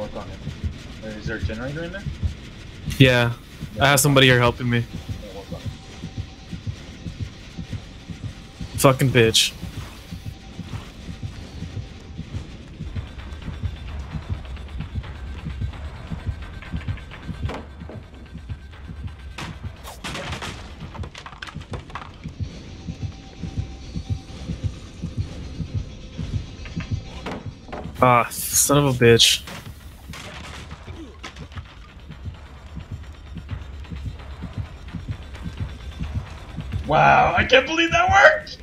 Work on it. Is there a generator in there? Yeah, I have somebody here helping me. Yeah. Fucking bitch. Ah, son of a bitch. Wow, I can't believe that worked!